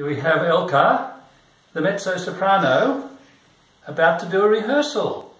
Here we have Elka, the mezzo-soprano, about to do a rehearsal.